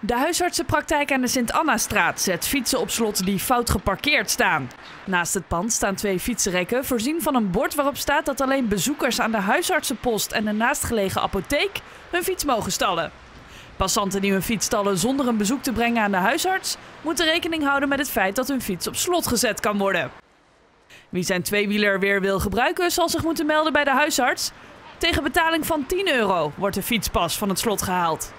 De huisartsenpraktijk aan de Sint-Anna-straat zet fietsen op slot die fout geparkeerd staan. Naast het pand staan twee fietsenrekken voorzien van een bord waarop staat dat alleen bezoekers aan de huisartsenpost en de naastgelegen apotheek hun fiets mogen stallen. Passanten die hun fiets stallen zonder een bezoek te brengen aan de huisarts, moeten rekening houden met het feit dat hun fiets op slot gezet kan worden. Wie zijn tweewieler weer wil gebruiken, zal zich moeten melden bij de huisarts. Tegen betaling van 10 euro wordt de fietspas van het slot gehaald.